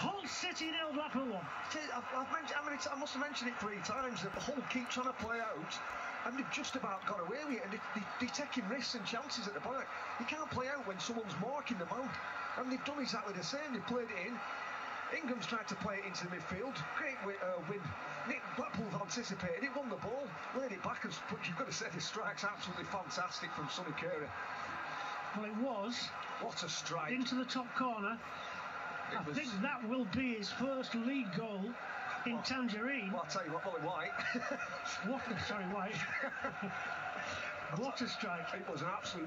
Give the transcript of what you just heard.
Hull City nil, Blackpool one. I've, I've mentioned, I, mean, I must have mentioned it three times that the Hull keep trying to play out and they've just about got away with it and they, they, they're taking risks and chances at the back. You can't play out when someone's marking them out. And they've done exactly the same. They played it in. Ingram's tried to play it into the midfield. Great uh, win. Nick Blackpool anticipated it, won the ball, laid it back, and but you've got to say the strike's absolutely fantastic from Sonny Carey. Well, it was. What a strike. Into the top corner. I was... think that will be his first league goal in well, Tangerine. Well, I'll tell you what, Molly White. what? Sorry, White. what a strike. It was an absolute.